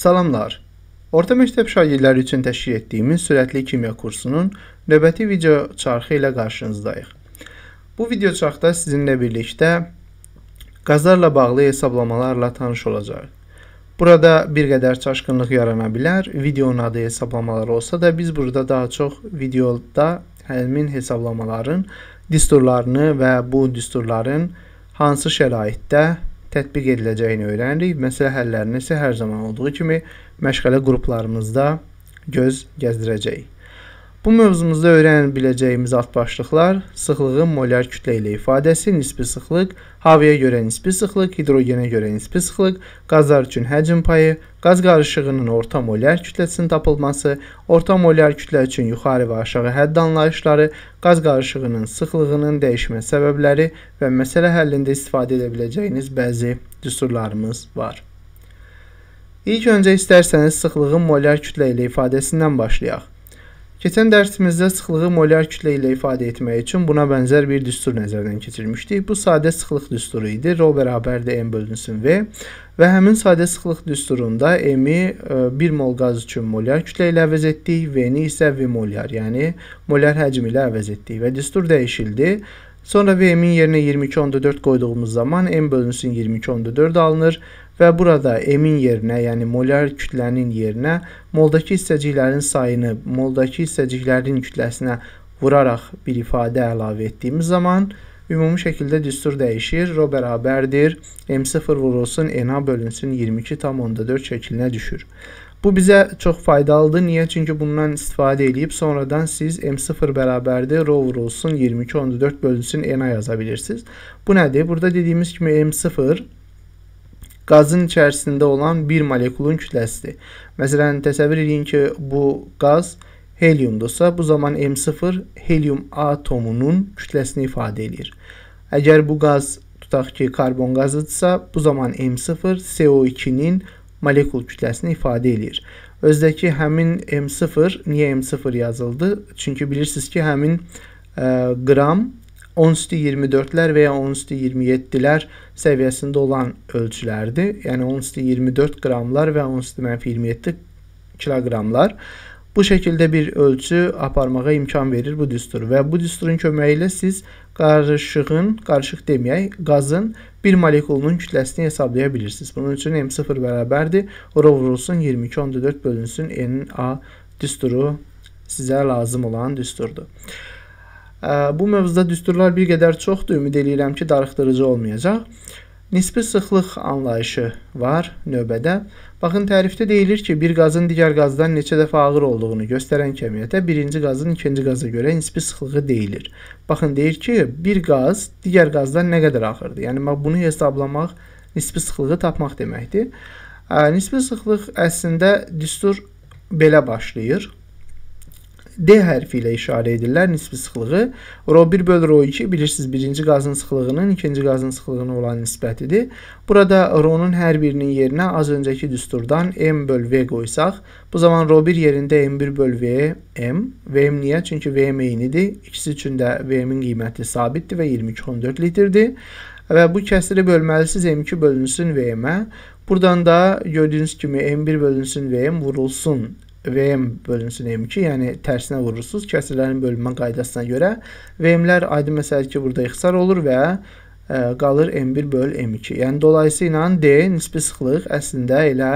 Salamlar. Orta məktəb şagirdləri üçün təşkil etdiyimiz sürətli kimya kursunun növbəti video çarxı ilə qarşınızdayıq. Bu video çarxda sizinlə birlikdə qazlarla bağlı hesablamalarla tanış olacağıq. Burada bir qədər çaşqınlıq yarana bilər. Videonun adı hesablamalar olsa da biz burada daha çox videoda həmin hesablamaların düsturlarını və bu düsturların hansı şəraitdə tətbiq ediləcəyini öyrənirik. Məsələ həllərini isə hər zaman olduğu kimi məşğələ qruplarımızda göz gəzdirəcəyik. Bu mövzumuzda öyrənə biləcəyimiz alt başlıqlar sıxlığın molar kütlə ilə ifadəsi, nisbi sıxlıq, havaya görə nisbi sıxlıq, hidrogenə görə nisbi sıxlıq, qazlar üçün həcm payı, qaz qarışığının orta molar kütləsinin tapılması, orta molar kütlə üçün yuxarı və aşağı hədd anlayışları, qaz qarışığının sıxlığının dəyişmə səbəbləri və məsələ həllində istifadə edə biləcəyiniz bəzi düsturlarımız var. İlk öncə istərsəniz sıxlığın molar kütlə ilə ifadəsindən başlayaq. Keçən dərsimizdə sıxlığı molar kütlə ilə ifadə etmək üçün buna bənzər bir düstur nəzərdən keçirmişdik. Bu sadə sıxlıq düsturu idi. Rho bərabərdir m bölünsün v və həmin sadə sıxlıq düsturunda m-i 1 e, mol qaz üçün molar kütlə ilə əvəz etdik, v-ni isə v molar, yəni molar həcm ilə əvəz etdik və düstur dəyişildi. Sonra v-min yerinə 22.4 qoyduğumuz zaman m bölünsün 22.4 alınır və burada m-in yerinə, yəni molar kütlənin yerinə moldakı hissəciklərin sayını moldakı hissəciklərin kütləsinə vuraraq bir ifadə əlavə etdiyimiz zaman ümumi şəkildə düstur dəyişir. Rho bərabərdir m0 vurulsun na bölünsün 22,4 şəklinə düşür. Bu bizə çox faydalıdır. Niyə? Çünki bundan istifadə edib sonradan siz m0 bərabərdir rho vurulsun 22,4 bölünsün na yaza bilirsiniz. Bu nədir? Burada dediyimiz kimi m0 qazın içərisində olan bir molekulun kütləsidir. Məsələn, təsəvvür edin ki, bu qaz heliumdursa, bu zaman M0 helium atomunun kütləsini ifadə edir. Əgər bu qaz tutaq ki, karbon qazıdırsa, bu zaman M0 CO2-nin molekul kütləsini ifadə edir. Özdəki həmin M0 niyə M0 yazıldı? Çünki bilirsiniz ki, həmin ə, qram 10 üstü 24'lər və ya 10 üstü 27'lər səviyyəsində olan ölçülərdir. Yəni 10 üstü 24 qramlar və 10 üstü mənfi 27 kiloqramlar. Bu şəkildə bir ölçü aparmağa imkan verir bu düstur və bu düsturun köməyi ilə siz qarışığın, qarışıq deməyək, qazın bir molekulunun kütləsini hesablaya bilirsiniz. Bunun üçün M0 bərabərdir. Ora vurulsun 22.4 bölünsün NA düsturu sizə lazım olan düsturdur. Bu mövzuda düsturlar bir qədər çoxdur. Ümid eləyirəm ki, darıxdırıcı olmayacaq. Nisbi sıxlıq anlayışı var növbədə. Baxın, tərifdə deyilir ki, bir qazın digər qazdan neçə dəfə ağır olduğunu göstərən kəmiyyətə birinci qazın ikinci qaza görə nisbi sıxlığı deyilir. Baxın, deyir ki, bir qaz digər qazdan nə qədər ağırdır. Yəni, bunu hesablamaq, nisbi sıxlığı tapmaq deməkdir. Nisbi sıxlıq əslində düstur belə başlayır. D hərfi ilə işarə edirlər nisbi sıxlığı. Rho1 böl Rho2 bilirsiniz birinci qazın sıxlığının ikinci qazın sıxlığına olan nisbətidir. Burada Rho-nun hər birinin yerinə az öncəki düsturdan M böl V qoysaq, bu zaman Rho1 yerində M1 böl V M. VM niyə? Çünki VM eynidir. İkisi üçün də VM-in qiyməti sabitdir və 22.4 litrdir. Və bu kəsiri bölməlisiniz M2 bölünsün VM-ə. Buradan da gördüyünüz kimi M1 bölünsün VM vurulsun VM bölünsün M2, yəni tərsinə vurursunuz kəsrlərin bölünmə qaydasına görə. VM-lər aydın məsələdir ki, burada ixtisar olur və ə, e, qalır M1 böl M2. Yəni dolayısıyla D nisbi sıxlıq əslində elə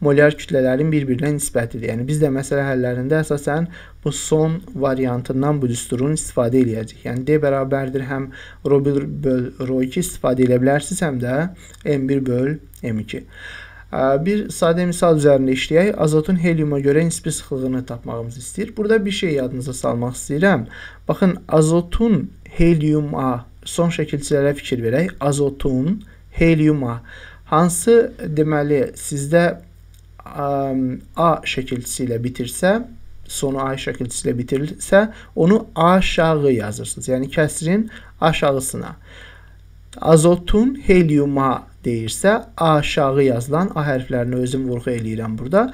molar kütlələrin bir-birinə nisbətidir. Yəni biz də məsələ həllərində əsasən bu son variantından bu düsturun istifadə edəcəyik. Yəni D bərabərdir həm ρ1 böl ρ2 istifadə edə bilərsiniz, həm də M1 böl M2. Bir sadə misal üzərində işləyək. Azotun heliuma görə nisbi sıxlığını tapmağımızı istəyir. Burada bir şey yadınıza salmaq istəyirəm. Baxın, azotun heliuma son şəkilçilərə fikir verək. Azotun heliuma hansı deməli sizdə A şəkilçisi ilə bitirsə, sonu A şəkilçisi ilə bitirilsə, onu aşağı yazırsınız. Yəni kəsrin aşağısına. Azotun heliuma deyirsə, aşağı yazılan A hərflərini özüm vurğu eləyirəm burada.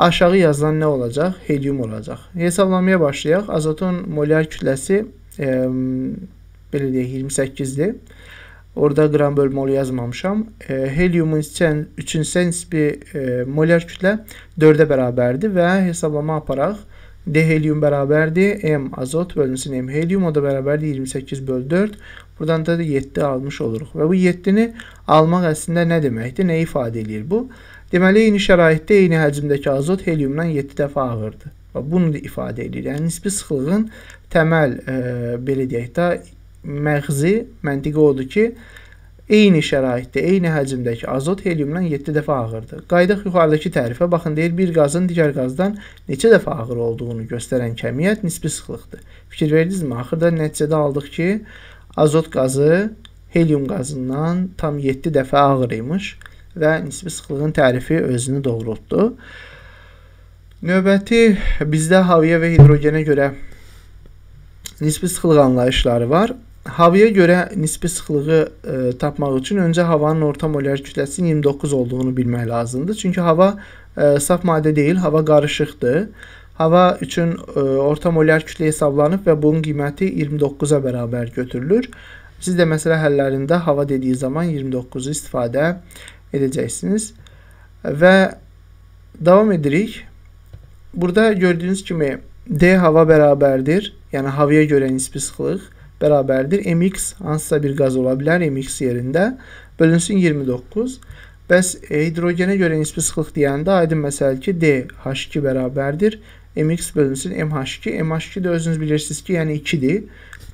Aşağı yazılan nə olacaq? Helium olacaq. Hesablamaya başlayaq. Azotun molar kütləsi e, belə deyək 28-dir. Orada qram bölmolu yazmamışam. E, heliumun üçüncü nisbi e, molar kütlə 4-ə bərabərdir və hesablama aparaq. D helium bərabərdir. M azot bölünsün M helium o da bərabərdir 28 böl 4. Buradan da 7 almış oluruq. Və bu 7-ni almaq əslində nə deməkdir? Nə ifadə edir bu? Deməli, eyni şəraitdə eyni həcmdəki azot heliumdan 7 dəfə ağırdır. Və bunu da ifadə edir. Yəni nisbi sıxlığın təməl e, belə deyək də məğzi məntiqi odur ki, eyni şəraitdə, eyni həcmdəki azot heliumdan 7 dəfə ağırdır. Qayıdaq yuxarıdakı tərifə. Baxın, deyir bir qazın digər qazdan neçə dəfə ağır olduğunu göstərən kəmiyyət nisbi sıxlıqdır. Fikir verdinizmi? Axırda nəticədə aldıq ki, azot qazı helium qazından tam 7 dəfə ağır imiş və nisbi sıxlığın tərifi özünü doğrultdu. Növbəti bizdə havaya və hidrogenə görə nisbi sıxlıq anlayışları var. Havaya görə nisbi sıxlığı e, tapmaq üçün öncə havanın orta molar kütləsinin 29 olduğunu bilmək lazımdır. Çünki hava e, saf maddə deyil, hava qarışıqdır. Hava üçün e, orta molar kütlə hesablanıb və bunun qiyməti 29-a bərabər götürülür. Siz də məsələ həllərində hava dediyi zaman 29-u istifadə edəcəksiniz. Və davam edirik. Burada gördüyünüz kimi D hava bərabərdir. Yəni havaya görə nisbi sıxlıq bərabərdir. mx hansısa bir qaz ola bilər mx yerində bölünsün 29. Bəs hidrogenə görə nisbi sıxlıq deyəndə aydın məsələdir ki, D H2 bərabərdir mx bölünsün mh2. mh2 də özünüz bilirsiniz ki, yəni 2-dir.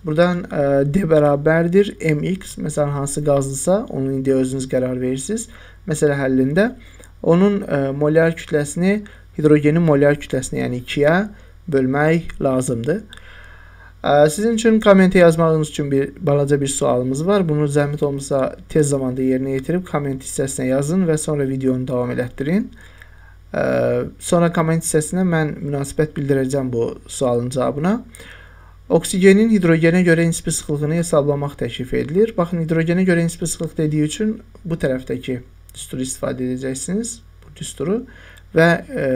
Buradan ə, e, d bərabərdir mx. Məsələn, hansı qazlısa, onu indi özünüz qərar verirsiniz. Məsələ həllində onun ə, e, molar kütləsini hidrogenin molar kütləsinə, yəni 2-yə bölmək lazımdır. Ə, e, sizin üçün kommentə yazmağınız üçün bir balaca bir sualımız var. Bunu zəhmət olmasa tez zamanda yerinə yetirib komment hissəsinə yazın və sonra videonu davam elətdirin. Sonra komment hissəsinə mən münasibət bildirəcəm bu sualın cavabına. Oksigenin hidrogenə görə nisbi sıxlığını hesablamaq təklif edilir. Baxın, hidrogenə görə nisbi sıxlıq dediyi üçün bu tərəfdəki düsturu istifadə edəcəksiniz. Bu düsturu və e,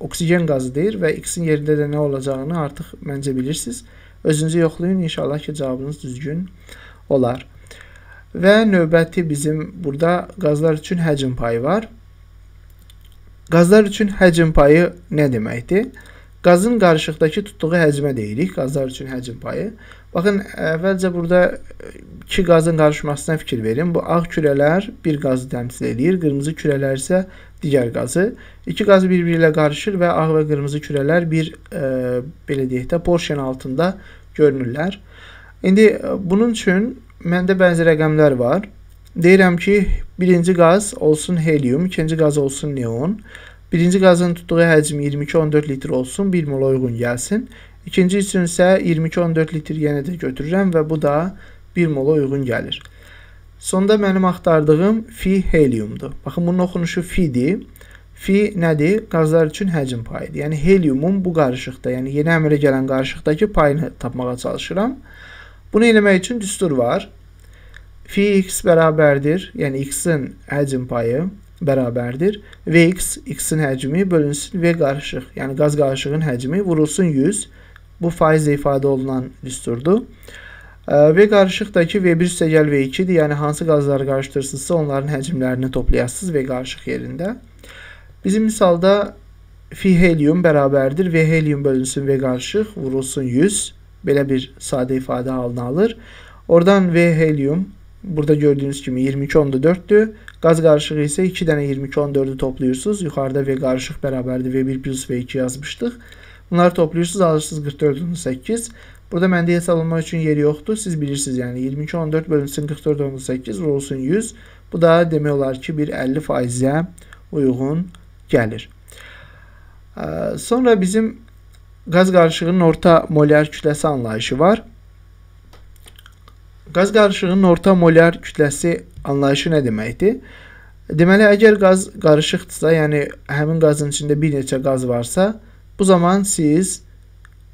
oksigen qazı deyir və x-in yerində də nə olacağını artıq məncə bilirsiniz. Özünüzü yoxlayın, inşallah ki, cavabınız düzgün olar. Və növbəti bizim burada qazlar üçün həcm payı var. Qazlar üçün həcm payı nə deməkdir? Qazın qarışıqdakı tutduğu həcmə deyirik. Qazlar üçün həcm payı. Baxın, əvvəlcə burada iki qazın qarışmasına fikir verin. Bu ağ kürələr bir qazı təmsil edir, qırmızı kürələr isə digər qazı. İki qaz bir-biri ilə qarışır və ağ və qırmızı kürələr bir e, belə deyək də porsiyon altında görünürlər. İndi bunun üçün məndə bəzi rəqəmlər var. Deyirəm ki, birinci qaz olsun helium, ikinci qaz olsun neon. Birinci qazın tutduğu həcm 22-14 litr olsun, 1 mola uyğun gəlsin. İkinci üçün isə 22-14 litr yenə də götürürəm və bu da 1 mola uyğun gəlir. Sonda mənim axtardığım fi heliumdur. Baxın, bunun oxunuşu fidir. Fi nədir? Qazlar üçün həcm payıdır. Yəni heliumun bu qarışıqda, yəni yeni əmrə gələn qarışıqdakı payını tapmağa çalışıram. Bunu eləmək üçün düstur var. Fi x bərabərdir, yəni x-in həcm payı bərabərdir. Vx, x-in həcmi bölünsün V qarışıq, yəni qaz qarışığının həcmi vurulsun 100. Bu faizlə ifadə olunan düsturdur. V qarışıqdakı V1 üstəgəl V2-dir. Yəni hansı qazları qarışdırsınızsa onların həcmlərini toplayasınız V qarışıq yerində. Bizim misalda fi helium bərabərdir. V helium bölünsün V qarışıq vurulsun 100. Belə bir sadə ifadə halını alır. Oradan V helium Burada gördüyünüz kimi 22 onda 4'dür. Qaz qarışığı isə 2 dənə 22 14'ü toplayırsınız. Yuxarıda V qarışıq bərabərdir. V1 plus V2 yazmışdıq. Bunları toplayırsınız, alırsınız 44 onda 8. Burada məndə hesablamaq üçün yeri yoxdur. Siz bilirsiniz, yəni 22 14 bölünsün 44 onda 8 olsun 100. Bu da demək olar ki, bir 50%-ə uyğun gəlir. Sonra bizim qaz qarışığının orta molar kütləsi anlayışı var. Qaz qarışığının orta molar kütləsi anlayışı nə deməkdir? Deməli, əgər qaz qarışıqdırsa, yəni həmin qazın içində bir neçə qaz varsa, bu zaman siz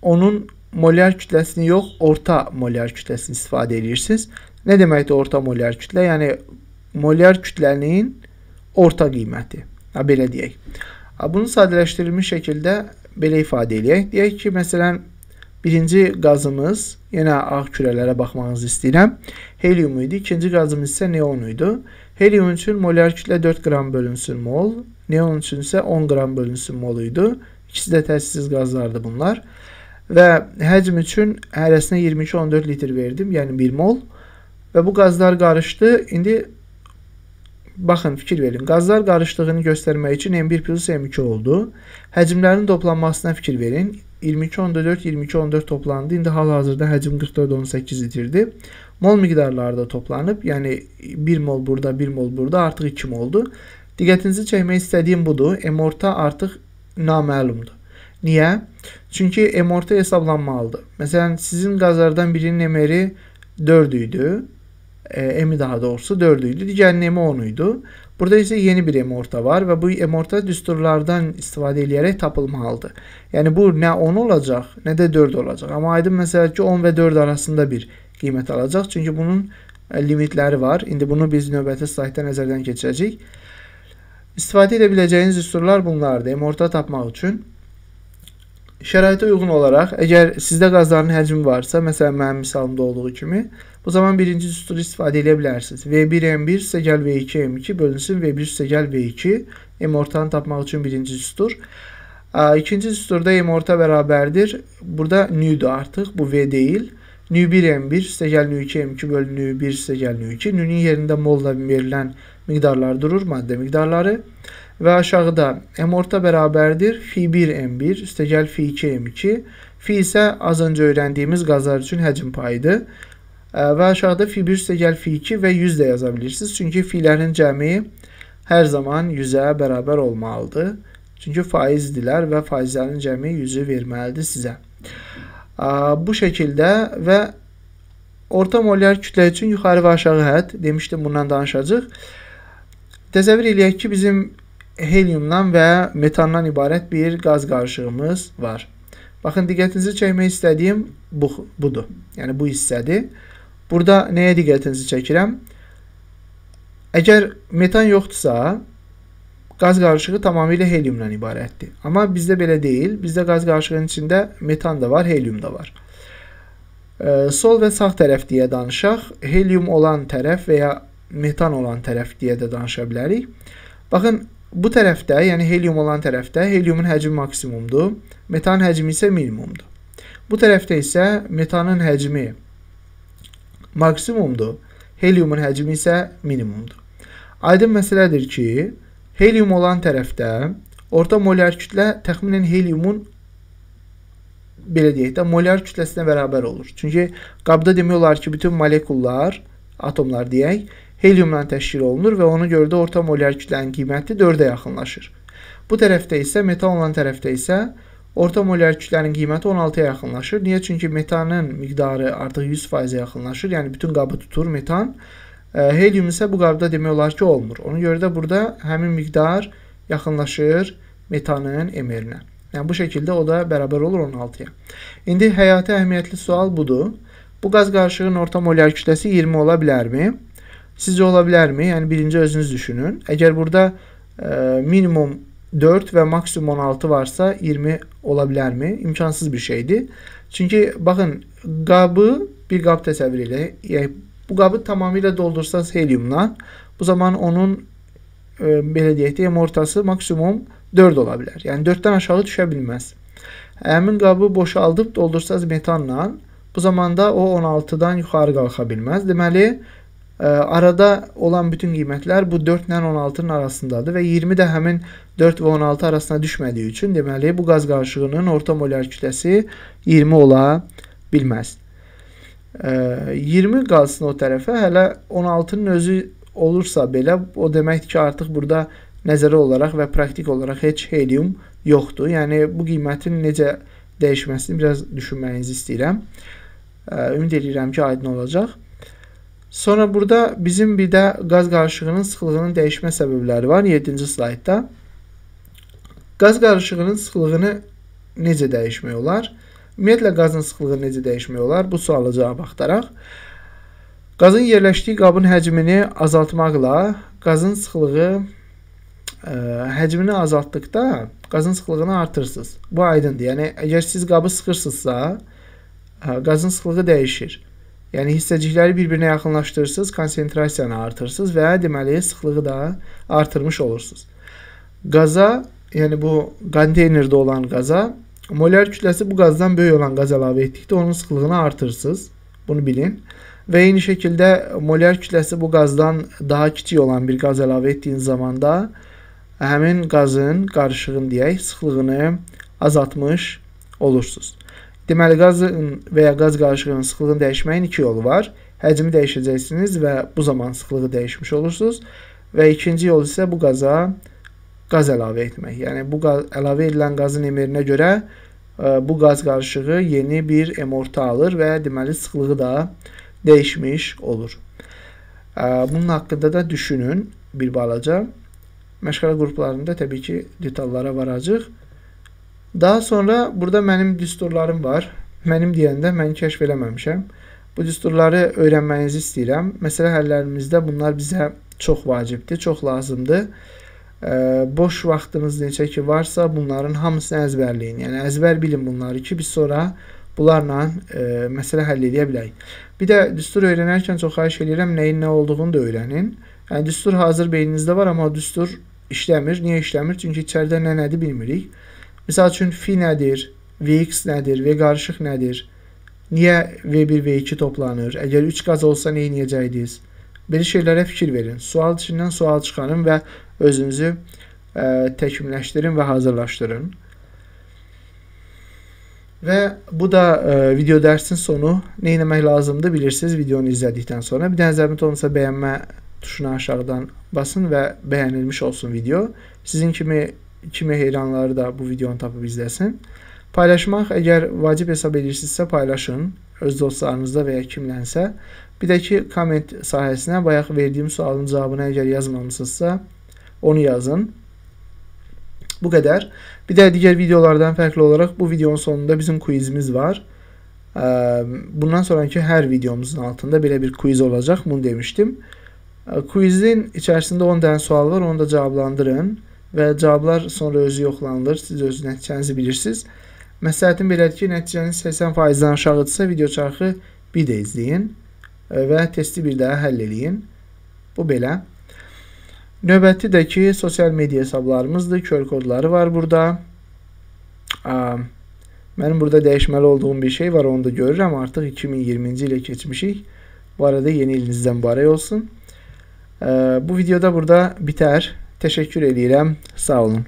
onun molar kütləsini yox, orta molar kütləsini istifadə edirsiniz. Nə deməkdir orta molar kütlə? Yəni molar kütlənin orta qiyməti. Ha belə deyək. Bunu sadələşdirilmiş şəkildə belə ifadə eləyək. Deyək ki, məsələn, Birinci qazımız, yenə ağ kürələrə baxmağınızı istəyirəm. Helium idi. İkinci qazımız isə neon idi. Helium üçün molar kütlə 4 qram bölünsün mol, neon üçün isə 10 qram bölünsün mol idi. İkisi də təsirsiz qazlardır bunlar. Və həcm üçün hərəsinə 22-14 litr verdim, yəni 1 mol. Və bu qazlar qarışdı. İndi Baxın, fikir verin. Qazlar qarışdığını göstərmək üçün M1 plus M2 oldu. Həcmlərin toplanmasına fikir verin. 22 onda 4, 22 14 toplandı. İndi hal-hazırda həcm 44 18 litrdir. Mol miqdarları da toplanıb. Yəni 1 mol burada, 1 mol burada, artıq 2 moldur. Diqqətinizi çəkmək istədiyim budur. M-orta artıq naməlumdur. Niyə? Çünki M-orta hesablanmalıdır. Məsələn, sizin qazlardan birinin MR-i 4 idi e, M daha doğrusu 4 idi. Digərinin M 10 idi. Burada isə yeni bir M orta var və bu M orta düsturlardan istifadə edərək tapılmalıdır. Yəni bu nə 10 olacaq, nə də 4 olacaq. Amma aydın məsələ ki 10 və 4 arasında bir qiymət alacaq. Çünki bunun e, limitləri var. İndi bunu biz növbəti slaytda nəzərdən keçirəcəyik. İstifadə edə biləcəyiniz düsturlar bunlardır. M orta tapmaq üçün şəraitə uyğun olaraq, əgər sizdə qazların həcmi varsa, məsələn mənim misalımda olduğu kimi, bu zaman birinci düsturu istifadə edə bilərsiniz. V1 M1 üstə gəl V2 M2 bölünsün V1 üstə gəl V2 M ortanı tapmaq üçün birinci düstur. İkinci düsturda M orta bərabərdir. Burada nüdür artıq, bu V deyil. Nü1 M1 üstə gəl Nü2 M2 bölü Nü1 üstə gəl Nü2. Nünün yerində molla verilən miqdarlar durur, maddə miqdarları. Və aşağıda m orta bərabərdir fi 1 m1 üstəgəl fi 2 m2. Fi isə az öncə öyrəndiyimiz qazlar üçün həcm payıdır. Və aşağıda fi 1 üstəgəl fi 2 və 100 də yaza bilirsiniz. Çünki filərin cəmi hər zaman 100-ə bərabər olmalıdır. Çünki faizdirlər və faizlərin cəmi 100-ü verməlidir sizə. Bu şəkildə və orta molyar kütlə üçün yuxarı və aşağı hədd demişdim bundan danışacağıq. Təsəvvür eləyək ki, bizim heliumdan və metandan ibarət bir qaz qarışığımız var. Baxın, diqqətinizi çəkmək istədiyim bu, budur. Yəni, bu hissədir. Burada nəyə diqqətinizi çəkirəm? Əgər metan yoxdursa, qaz qarışığı tamamilə heliumdan ibarətdir. Amma bizdə belə deyil. Bizdə qaz qarışığının içində metan da var, helium da var. Sol və sağ tərəf deyə danışaq. Helium olan tərəf və ya metan olan tərəf deyə də danışa bilərik. Baxın, Bu tərəfdə, yəni helium olan tərəfdə heliumun həcmi maksimumdur, metanın həcmi isə minimumdur. Bu tərəfdə isə metanın həcmi maksimumdur, heliumun həcmi isə minimumdur. Aydın məsələdir ki, helium olan tərəfdə orta molar kütlə təxminən heliumun belə deyək də molar kütləsinə bərabər olur. Çünki qabda demək olar ki, bütün molekullar, atomlar deyək, heliumdan təşkil olunur və ona görə də orta molyar kütlənin qiyməti 4-ə yaxınlaşır. Bu tərəfdə isə metan olan tərəfdə isə orta molyar kütlənin qiyməti 16-ya yaxınlaşır. Niyə? Çünki metanın miqdarı artıq 100%-ə yaxınlaşır. Yəni bütün qabı tutur metan. E, helium isə bu qabda demək olar ki, olmur. Ona görə də burada həmin miqdar yaxınlaşır metanın emerinə. Yəni bu şəkildə o da bərabər olur 16-ya. İndi həyati əhəmiyyətli sual budur. Bu qaz qarışığının orta molyar kütləsi 20 ola bilərmi? Sizcə ola bilərmi? Yəni birinci özünüz düşünün. Əgər burada e, minimum 4 və maksimum 16 varsa 20 ola bilərmi? İmkansız bir şeydir. Çünki baxın, qabı bir qab təsəvvür edək. Yəni bu qabı tamamilə doldursaz heliumla, bu zaman onun e, belə deyək də ortası maksimum 4 ola bilər. Yəni 4-dən aşağı düşə bilməz. Həmin qabı boşaldıb doldursaz metanla, bu zamanda o 16-dan yuxarı qalxa bilməz. Deməli, Arada olan bütün qiymətlər bu 4 ilə 16-nın arasındadır və 20 də həmin 4 və 16 arasına düşmədiyi üçün deməli bu qaz qarışığının orta molar kütləsi 20 ola bilməz. 20 qalsın o tərəfə, hələ 16-nın özü olursa belə o deməkdir ki, artıq burada nəzəri olaraq və praktik olaraq heç helium yoxdur. Yəni bu qiymətin necə dəyişməsini biraz düşünməyinizi istəyirəm. Ümid edirəm ki, aydın olacaq. Sonra burada bizim bir də qaz qarışığının sıxlığının dəyişmə səbəbləri var 7-ci slaydda. Qaz qarışığının sıxlığını necə dəyişmək olar? Ümumiyyətlə qazın sıxlığını necə dəyişmək olar? Bu suala cavab axtaraq. Qazın yerləşdiyi qabın həcmini azaltmaqla qazın sıxlığı ə, e, həcmini azaltdıqda qazın sıxlığını artırırsınız. Bu aydındır. Yəni əgər siz qabı sıxırsınızsa, qazın sıxlığı dəyişir. Yəni hissəcikləri bir-birinə yaxınlaşdırırsınız, konsentrasiyanı artırırsınız və deməli sıxlığı da artırmış olursunuz. Qaza, yəni bu konteynerdə olan qaza molar kütləsi bu qazdan böyük olan qaz əlavə etdikdə onun sıxlığını artırırsınız. Bunu bilin. Və eyni şəkildə molar kütləsi bu qazdan daha kiçik olan bir qaz əlavə etdiyiniz zaman da həmin qazın qarışığın deyək, sıxlığını azaltmış olursunuz. Deməli qazın və ya qaz qarışığının sıxlığını dəyişməyin iki yolu var. Həcmi dəyişəcəksiniz və bu zaman sıxlığı dəyişmiş olursunuz və ikinci yol isə bu qaza qaz əlavə etmək. Yəni bu qaz, əlavə edilən qazın emirinə görə e, bu qaz qarışığı yeni bir emorta alır və deməli sıxlığı da dəyişmiş olur. E, bunun haqqında da düşünün bir balaca. Məşğələ qruplarında təbii ki, detallara varacağıq. Daha sonra burada mənim düsturlarım var. Mənim deyəndə mən kəşf eləməmişəm. Bu düsturları öyrənmənizi istəyirəm. Məsələ həllərimizdə bunlar bizə çox vacibdir, çox lazımdır. E, boş vaxtınız neçə ki varsa, bunların hamısını əzbərləyin. Yəni əzbər bilin bunları ki, biz sonra bunlarla e, məsələ həll edə bilək. Bir də düstur öyrənərkən çox xahiş edirəm, nəyin nə olduğunu da öyrənin. Yəni düstur hazır beyninizdə var, amma düstur işləmir. Niyə işləmir? Çünki içəridə nə nədir bilmirik. Məsəl üçün fi nədir? Vx nədir? V qarışıq nədir? Niyə V1, V2 toplanır? Əgər 3 qaz olsa nə edəcəydiniz? Belə şeylərə fikir verin. Sual içindən sual çıxarın və özünüzü ə, təkmilləşdirin və hazırlaşdırın. Və bu da ə, video dərsin sonu. Nə etmək lazımdır bilirsiniz videonu izlədikdən sonra. Bir dənə zəhmət olmasa bəyənmə tuşuna aşağıdan basın və bəyənilmiş olsun video. Sizin kimi kimi heyranları da bu videonu tapıb izləsin. Paylaşmaq əgər vacib hesab edirsinizsə paylaşın öz dostlarınızda və ya kimlənsə. Bir də ki, komment sahəsinə bayaq verdiyim sualın cavabını əgər yazmamısınızsa, onu yazın. Bu qədər. Bir də digər videolardan fərqli olaraq bu videonun sonunda bizim quizimiz var. Bundan sonraki hər videomuzun altında belə bir quiz olacaq, bunu demişdim. Quizin içərisində 10 dənə sual var, onu da cavablandırın və cavablar sonra özü yoxlanılır. Siz öz nəticənizi bilirsiniz. Məsləhətim belədir ki, nəticəniz 80%-dən aşağıdırsa video çarxı bir də izləyin və testi bir daha həll eləyin. Bu belə. Növbəti də ki, sosial media hesablarımızdır. QR kodları var burada. Mənim burada dəyişməli olduğum bir şey var, onu da görürəm. Artıq 2020-ci ilə keçmişik. Bu arada yeni ilinizdən mübarək olsun. Bu videoda burada bitər. Təşəkkür edirəm. Sağ olun.